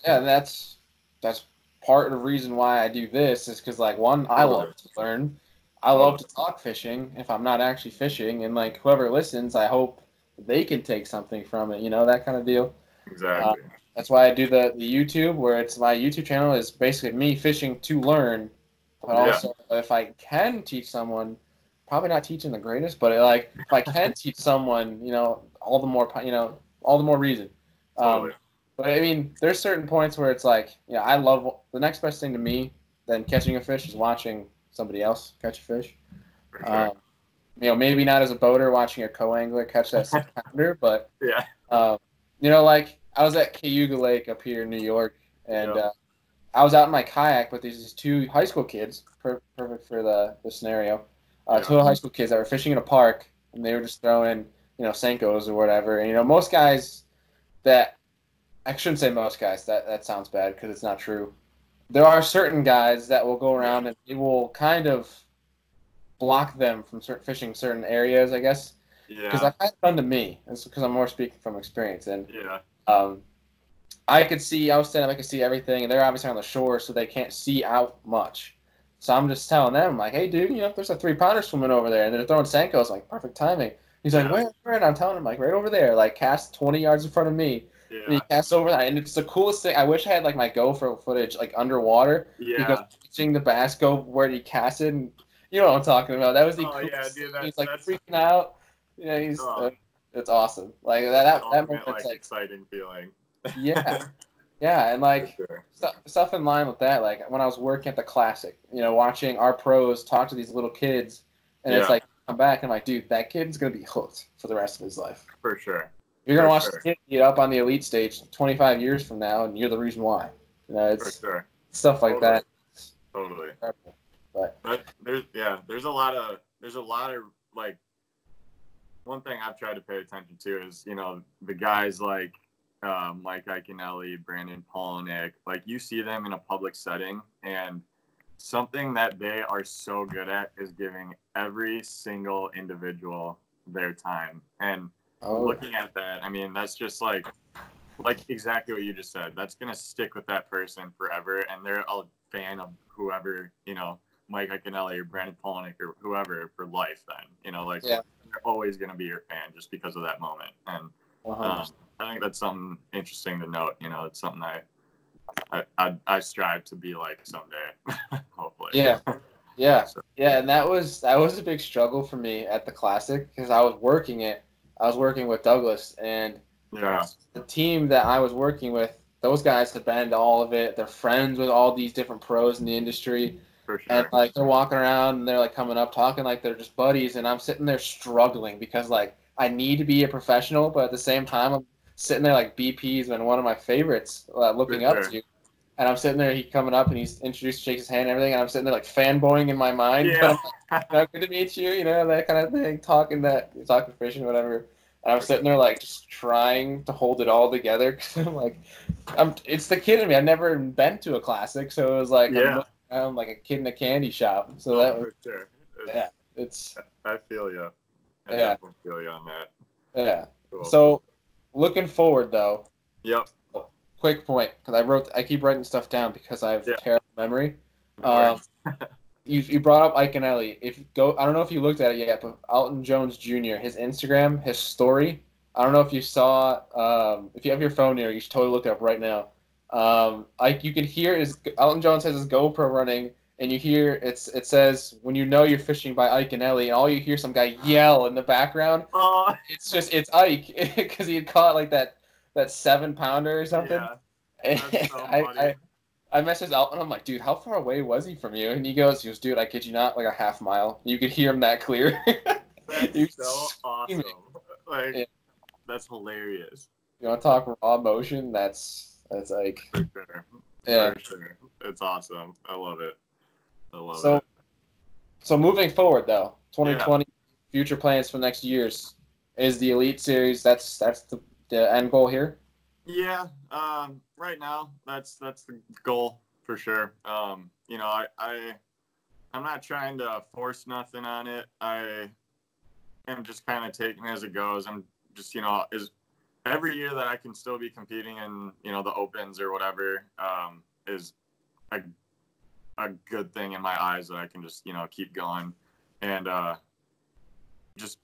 yeah, and that's that's part of the reason why I do this is because like one, I love to learn. I love to talk fishing if I'm not actually fishing, and like whoever listens, I hope they can take something from it. You know that kind of deal. exactly. Uh, that's why I do the the YouTube, where it's my YouTube channel is basically me fishing to learn, but Yeah. also if I can teach someone, probably not teaching the greatest, but like if I can teach someone, you know, all the more you know, all the more reason. Um, Totally. but I mean, there's certain points where it's like, yeah, I love the next best thing to me than catching a fish is watching somebody else catch a fish. Sure. Um, you know, maybe not as a boater watching a co-angler catch that six pounder, but yeah. um, you know, like I was at Cayuga Lake up here in New York, and Yeah. uh, I was out in my kayak with these two high school kids. Per- perfect for the, the scenario. Uh, Two high school kids that were fishing in a park, and they were just throwing, you know, senkos or whatever. And you know, most guys that I shouldn't say most guys. That that sounds bad because it's not true. There are certain guys that will go around and they will kind of block them from certain fishing certain areas. I guess because Yeah. I've had done to me. It's because I'm more speaking from experience and. Yeah. Um, I could see, I was standing, up, I could see everything, and they're obviously on the shore, so they can't see out much. So I'm just telling them, like, hey, dude, you know, there's a three pounder swimming over there, and they're throwing Senkos, like, perfect timing. He's like, where, where? And I'm telling him, like, right over there, like, cast 20 yards in front of me. And Yeah. he casts over that, and it's the coolest thing. I wish I had, like, my GoPro footage, like, underwater. Yeah. Because watching the bass go where he casted, and you know what I'm talking about. That was the Oh, yeah, dude, that's- He's, like, that's- freaking out. Yeah, he's, Oh. uh, it's awesome. Like, that, that, that like, like, exciting feeling. yeah. Yeah, and like sure. stuff, stuff in line with that. Like when I was working at the classic, you know, watching our pros talk to these little kids, and it's Yeah. like come back and I'm like, dude, that kid's gonna be hooked for the rest of his life. For sure. You're gonna For watch sure. the kid get up on the elite stage 25 years from now, and you're the reason why. You know, it's sure. stuff like Totally. that. Totally. But But there's yeah, there's a lot of there's a lot of like one thing I've tried to pay attention to is you know the guys like uh, Mike Iaconelli, Brandon Palaniuk, like you see them in a public setting and something that they are so good at is giving every single individual their time and oh, looking at that, I mean, that's just like, like exactly what you just said. That's gonna stick with that person forever, and they're a fan of whoever you know, Mike Iaconelli or Brandon Palaniuk or whoever for life. Then you know, like Yeah. they're always gonna be your fan just because of that moment. And 100%. um, I think that's something interesting to note. You know, it's something I. I, I, I strive to be like someday, hopefully. Yeah. Yeah, So- yeah, and that was that was a big struggle for me at the classic because I was working it. I was working with Douglas, and Yeah. the team that I was working with, those guys have been to all of it. They're friends with all these different pros in the industry, sure. and like they're walking around and they're like coming up talking like they're just buddies, and I'm sitting there struggling because like I need to be a professional, but at the same time I'm sitting there like BP's been one of my favorites, uh, looking up to. And I'm sitting there, he coming up and he's introduced, shakes his hand and everything, and I'm sitting there like fanboying in my mind. Yeah. Like, good to meet you, you know, that kind of thing, talking that, talking fish and whatever. And I'm sitting there like just trying to hold it all together because I'm like, I'm. It's the kid in me. I've never been to a classic, so it was like Yeah. I'm, I'm like a kid in a candy shop. So that was for sure. yeah, it's I feel you. I Yeah. definitely feel you on that. yeah. Cool. So looking forward though, yep. quick point because I wrote, I keep writing stuff down because I have terrible memory. Um, you, you brought up Iaconelli. If go, I don't know if you looked at it yet, but Alton Jones Jr. His Instagram, his story. I don't know if you saw. Um, if you have your phone here, you should totally look it up right now. Um, like you can hear is Alton Jones has his GoPro running, and you hear it's it says when you know you're fishing by Iaconelli, and all you hear some guy yell in the background. oh, It's just it's Ike because he had caught like that that seven pounder or something. yeah. So I. I, I messaged Alton. I'm like, dude, how far away was he from you? And he goes, he goes, dude, I kid you not, like a half mile. You could hear him that clear. That's so awesome. Like, Yeah. that's hilarious. you want to talk raw emotion? That's that's like, For sure. yeah. For sure. It's awesome. I love it. I love So, it. so moving forward though, 2020 future plans for next year's is the Elite Series. That's that's the, the end goal here. Yeah, um, right now that's that's the goal for sure. Um, you know, I, I I'm not trying to force nothing on it. I am just kind of taking as it goes. I'm just you know is every year that I can still be competing in you know the opens or whatever um, is a a good thing in my eyes that I can just you know keep going and uh, just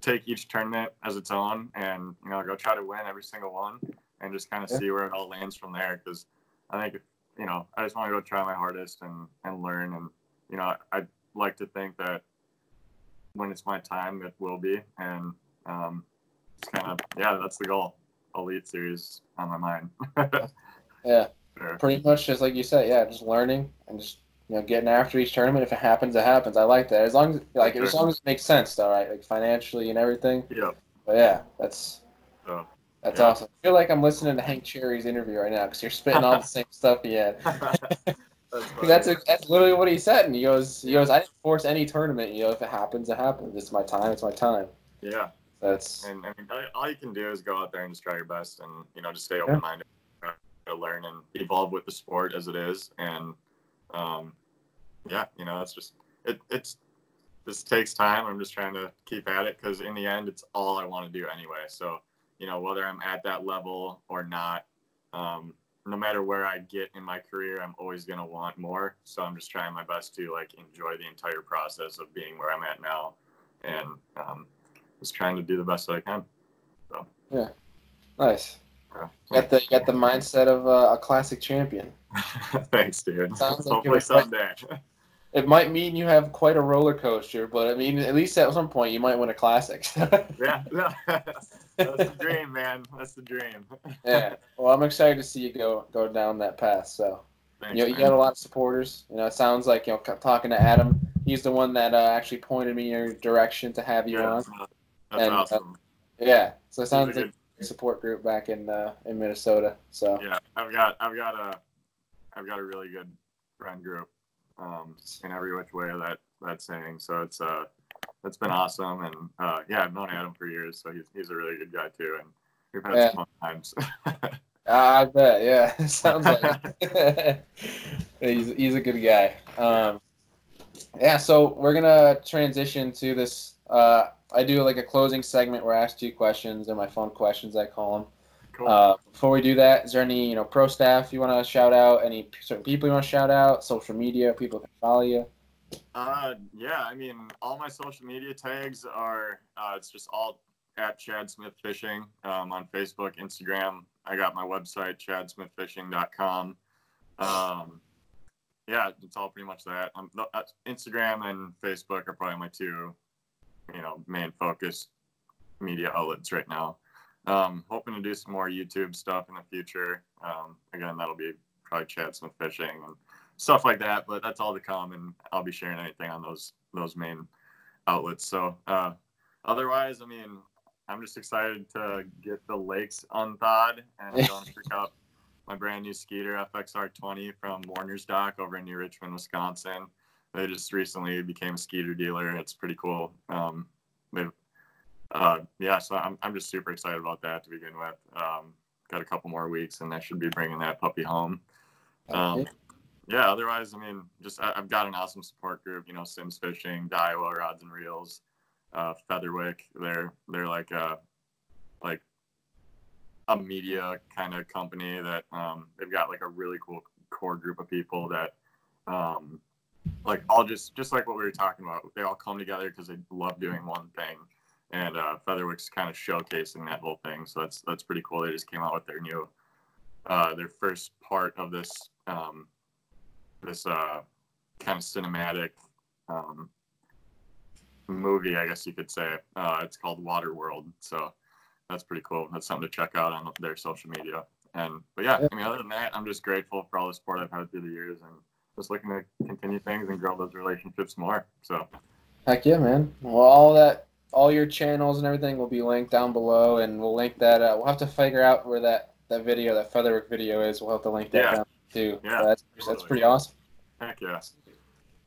take each tournament as its own and you know go try to win every single one and just kind of Yeah. see where it all lands from there because I think you know I just want to go try my hardest and and learn and you know I'd like to think that when it's my time it will be and um, it's kind of yeah that's the goal. Elite series on my mind. Yeah, Sure. pretty much just like you said. Yeah, just learning and just you know getting after each tournament. If it happens, it happens. I like that. As long as like as long as it makes sense, though, right? Like financially and everything. yeah But yeah, that's So, that's yeah. awesome. I feel like I'm listening to Hank Cherry's interview right now because you're spitting all the same stuff he had. that's, That's that's literally what he said, and he goes, he goes, I didn't force any tournament. You know, if it happens, it happens. It's my time. It's my time. yeah That's And I mean, all- you can do is go out there and just try your best, and you know, just stay open minded, try learn and evolve with the sport as it is. And um, yeah, you know, it's just it, it's this takes time. I'm just trying to keep at it because in the end, it's all I want to do anyway. So, you know, whether I'm at that level or not, um, no matter where I get in my career, I'm always going to want more. So I'm just trying my best to like enjoy the entire process of being where I'm at now and um, just trying to do the best that I can. So, yeah. Nice. Got the, got the mindset of uh, a classic champion. Thanks, dude. Sounds like Hopefully someday. it might mean you have quite a roller coaster, but I mean, at least at some point you might win a classic. yeah, that's the dream, man. That's the dream. yeah. Well, I'm excited to see you go go down that path. So, Thanks, you know, you got a lot of supporters. You know, it sounds like you know, talking to Adam, he's the one that uh, actually pointed me in your direction to have you yeah, on. That's and, awesome. Uh, yeah. So it sounds like support group back in uh, in Minnesota. So yeah, I've got I've got a I've got a really good friend group um, in every which way that that saying. So it's uh it's been awesome, and uh, yeah, I've known Adam for years, so he's he's a really good guy too, and we've had yeah. some times. I bet, yeah. Sounds like he's he's a good guy. Um, yeah, so we're gonna transition to this. Uh, I do like a closing segment where I ask two questions. They're my fun questions, I call them. Cool. Uh, before we do that, is there any you know pro staff you want to shout out? Any certain people you want to shout out? Social media, people can follow you. Uh, yeah, I mean, all my social media tags are uh, it's just all at Chad Smith Fishing um, on Facebook, Instagram. I got my website chadsmithfishing.com. Um, yeah, it's all pretty much that. Um, Instagram and Facebook are probably my two, you know, main focus media outlets right now. Um, hoping to do some more YouTube stuff in the future. Um, again, that'll be probably Chad Smith Fishing and stuff like that. But that's all to come, and I'll be sharing anything on those those main outlets. So uh, otherwise, I mean, I'm just excited to get the lakes unthawed and go and pick up my brand new Skeeter FXR20 from Warner's Dock over in New Richmond, Wisconsin. They just recently became a Skeeter dealer. It's pretty cool. Um, they've uh, yeah, so I'm, I'm just super excited about that to begin with. Um, got a couple more weeks, and I should be bringing that puppy home. Um, yeah, otherwise, I mean, just I, have got an awesome support group. You know, Simms Fishing, Daiwa Rods and Reels, uh, Featherwick. They're they're like a like a media kind of company that um, they've got like a really cool core group of people that um, like all just just like what we were talking about. They all come together because they love doing one thing and uh, Featherwick's kind of showcasing that whole thing. So that's that's pretty cool. They just came out with their new, uh, their first part of this um, this uh, kind of cinematic um, movie, I guess you could say. Uh, it's called Waterworld. So that's pretty cool. That's something to check out on their social media. And but yeah, I mean, other than that, I'm just grateful for all the support I've had through the years and just looking to continue things and grow those relationships more. So. Heck yeah, man. Well, all that all your channels and everything will be linked down below, and we'll link that. Uh, we'll have to figure out where that, that video, that Featherwick video is. We'll have to link that yeah. down too. Yeah, so that's totally. that's pretty awesome. Heck yes.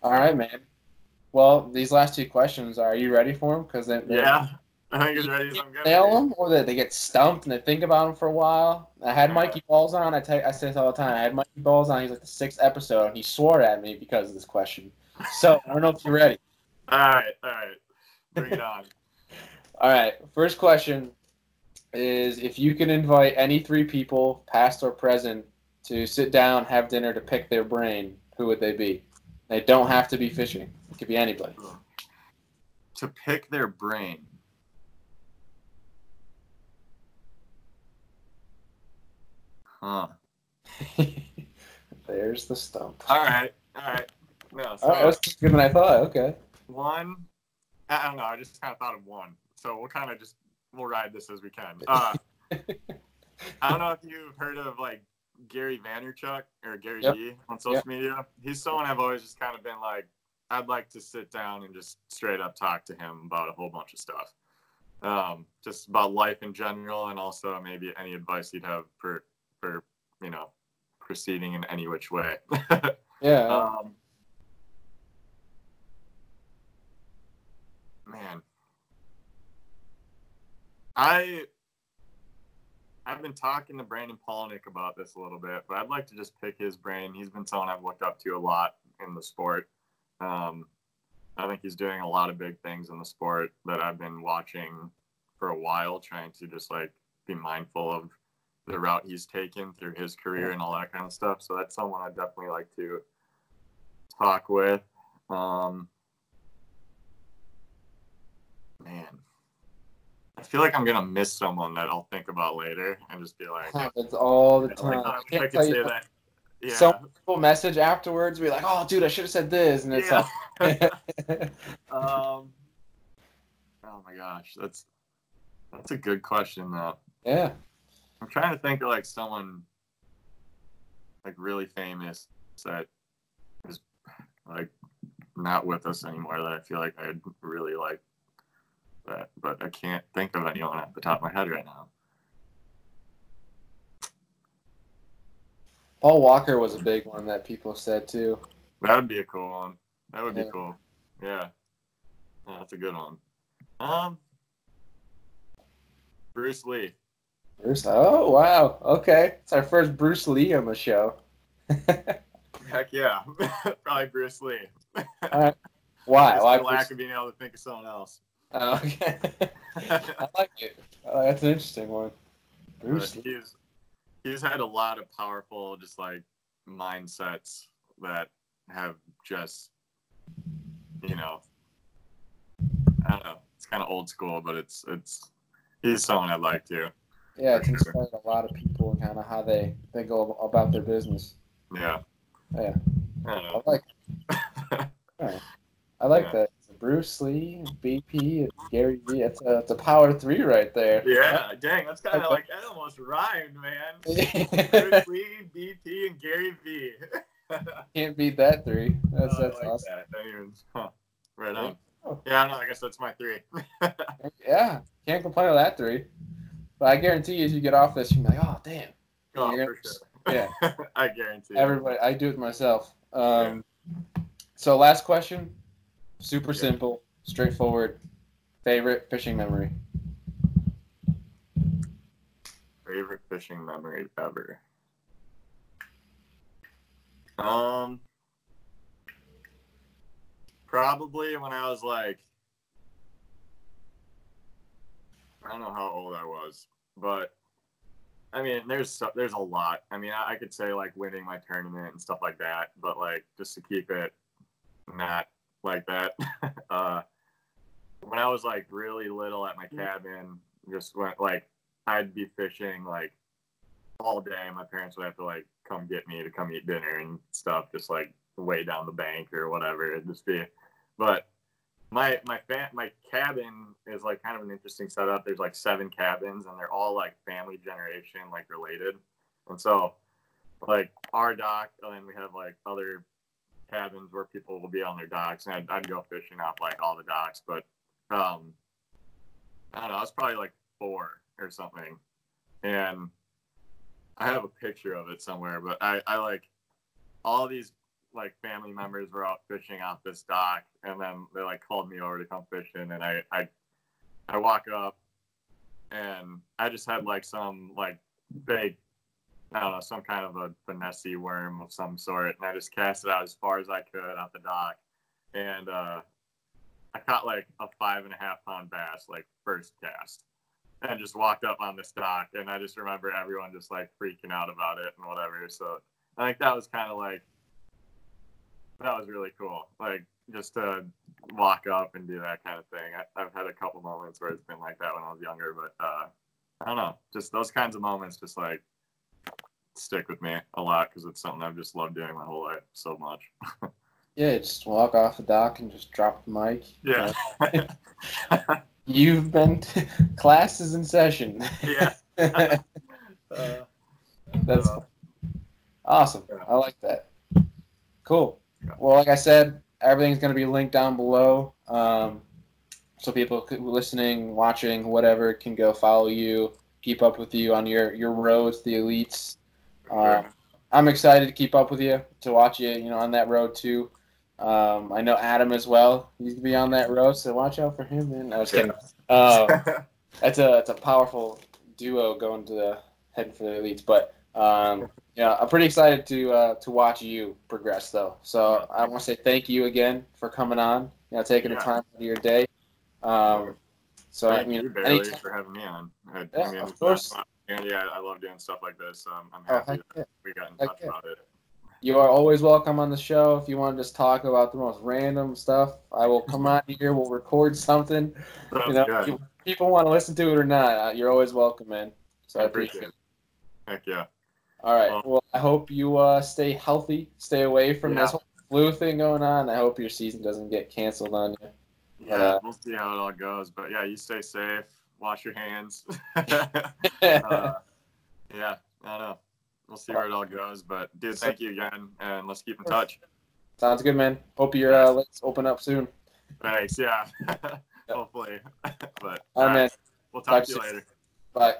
All right, man. Well, these last two questions, are you ready for them? Because yeah, I think it's ready. Nail them, or they, they get stumped and they think about them for a while. I had Mikey Balls on. I tell I say this all the time. I had Mikey Balls on. He's like the sixth episode, and he swore at me because of this question. So I don't know if you're ready. All right, all right. Bring it on. All right. First question is if you could invite any three people, past or present, to sit down, have dinner to pick their brain, who would they be? They don't have to be fishing. It could be anybody. To pick their brain. Huh. There's the stump. All right. All right. No, so oh, that's good than I thought. Okay. One I don't know. I just kind of thought of one, so we'll kind of just we'll ride this as we can. Uh, I don't know if you've heard of like Gary Vaynerchuk or Gary yep. Vee on social yep. media. He's someone I've always just kind of been like, I'd like to sit down and just straight up talk to him about a whole bunch of stuff, um, just about life in general, and also maybe any advice he'd have for for you know proceeding in any which way. yeah. Um, man, I I've been talking to Brandon Palaniuk about this a little bit, but I'd like to just pick his brain. He's been someone I've looked up to a lot in the sport. Um, I think he's doing a lot of big things in the sport that I've been watching for a while, trying to just like be mindful of the route he's taken through his career and all that kind of stuff. So that's someone I definitely like to talk with. Um, man, I feel like I'm gonna miss someone that I'll think about later and just be like, happens all the like, time. I, I can't I could you say how- that. Yeah. Some people message afterwards, be like, "Oh, dude, I should have said this," and it's yeah. like, um, oh my gosh, that's that's a good question though. yeah, I'm trying to think of like someone like really famous that is like not with us anymore that I feel like I'd really like that, but I can't think of anyone at the top of my head right now. Paul Walker was a big one that people said too. That would be a cool one. That would Yeah. be cool. Yeah. Yeah, that's a good one. Um Bruce Lee. Bruce, oh wow, okay, it's our first Bruce Lee on the show. Heck yeah. Probably Bruce Lee. Why? Just Why? the lack Bruce- of being able to think of someone else. Oh, okay, I like it. Oh, that's an interesting one. Bruce But Lee. he's he's had a lot of powerful just like mindsets that have just you know I don't know. It's kind of old school, but it's it's he's someone I'd like to. Yeah, it's for sure. a lot of people and kind of how they they go about their business. Yeah. Yeah. I I like I like Yeah. that. Bruce Lee, BP, Gary Vee. It's a it's a power three right there. yeah, dang, that's kind of like that almost rhymed, man. Bruce Lee, BP, and Gary V. Can't beat that three. That's Oh, that's like awesome. that. That even, huh. Right on. Oh. Yeah, no, I guess that's my three. Yeah, can't complain with that three. But I guarantee you, as you get off this, you're like, oh damn. oh, for sure. Yeah, I guarantee. everybody. I do it myself. Um, so last question, super Okay. simple, straightforward. Favorite fishing memory. Favorite fishing memory ever. Um, probably when I was like, I don't know how old I was, but I mean, there's there's a lot. I mean, I, I could say like winning my tournament and stuff like that, but like just to keep it not like that. uh, when I was like really little at my cabin, just went like I'd be fishing like all day. My parents would have to like come get me to come eat dinner and stuff, just like way down the bank or whatever. It'd just be, but my my fa- my cabin is like kind of an interesting setup. There's like seven cabins and they're all like family generation like related, and so like our dock, and then we have like other cabins where people will be on their docks, and I'd, I'd go fishing off like all the docks, but um, I don't know. I was probably like four or something, and I have a picture of it somewhere. But I, I like all these like family members were out fishing off this dock, and then they like called me over to come fishing, and I, I, I walk up, and I just had like some like big. I don't know, some kind of a finesse worm of some sort, and I just cast it out as far as I could off the dock, and uh, I caught like a five and a half pound bass, like first cast, and just walked up on the dock. And I just remember everyone just like freaking out about it and whatever. So I think that was kind of like, that was really cool. Like just to walk up and do that kind of thing. I, I've had a couple moments where it's been like that when I was younger, but uh, I don't know. Just those kinds of moments just like stick with me a lot because it's something I've just loved doing my whole life so much. Yeah, just walk off the dock and just drop the mic. Yeah. You've been classes in session. yeah. Uh, That's Uh, awesome. yeah. I like that. Cool. Yeah. Well, like I said, everything's going to be linked down below. Um, so people listening, watching, whatever, can go follow you, keep up with you on your, your roads, the elites. Uh, I'm excited to keep up with you, to watch you, you know, on that road too. Um, I know Adam as well. He's gonna be on that road, so watch out for him. Man, I was kidding. Uh, that's a it's a powerful duo going to the heading for the elites. But um, Yeah, I'm pretty excited to uh, to watch you progress though. So I want to say thank you again for coming on. You know, taking Yeah. the time out of your day. Um, so Thank I mean, you, Bailey, anytime- for having me on. I, Yeah, I mean, of course. And yeah, I love doing stuff like this. I'm, Oh, happy yeah. we got in touch yeah. about it. You are always welcome on the show. If you want to just talk about the most random stuff, I will come on here. We'll record something. You know, good. people want to listen to it or not. uh, You're always welcome, man. So I I appreciate appreciate it. Heck yeah. All right. Well- Well, I hope you uh, stay healthy, stay away from Yeah. this whole flu thing going on. I hope your season doesn't get canceled on you. Yeah, Uh, we'll see how it all goes. But yeah, you stay safe. Wash your hands. Uh, yeah, I don't know. We'll see where it all goes. But dude, thank you again, and let's keep in touch. Sounds good, man. Hope your uh, lips open up soon. Thanks. Yeah. Hopefully. but All right, man. we'll talk Talk to you later. Bye.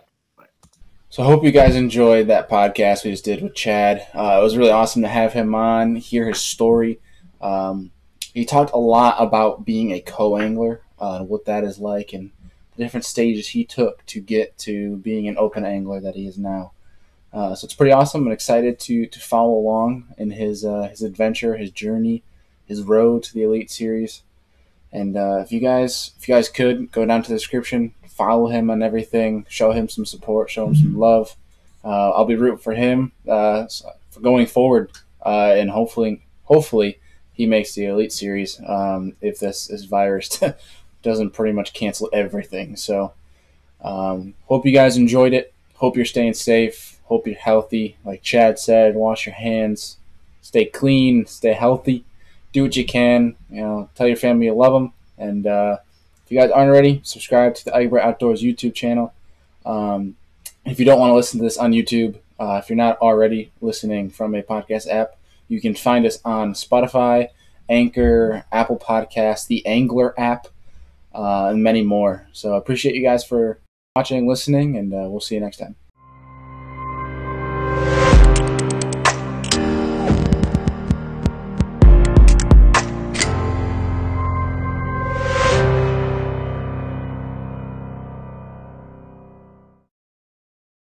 So I hope you guys enjoyed that podcast we just did with Chad. Uh, it was really awesome to have him on, hear his story. Um, he talked a lot about being a co-angler uh, and what that is like and the different stages he took to get to being an open angler that he is now. Uh, so it's pretty awesome. I'm excited to to follow along in his uh, his adventure, his journey, his road to the Elite Series. And uh, if you guys if you guys could go down to the description, follow him on everything, show him some support, show him some love. Uh, I'll be rooting for him uh, for going forward, uh, and hopefully, hopefully, he makes the Elite Series um, if this this virus doesn't pretty much cancel everything. So, um, hope you guys enjoyed it. Hope you're staying safe. Hope you're healthy. Like Chad said, wash your hands, stay clean, stay healthy. Do what you can. You know, tell your family you love them, and uh, if you guys aren't already, subscribe to the Eigbrett Outdoors YouTube channel. Um, if you don't want to listen to this on YouTube, uh, if you're not already listening from a podcast app, you can find us on Spotify, Anchor, Apple Podcasts, the Angler app, uh, and many more. So I appreciate you guys for watching, listening, and uh, we'll see you next time.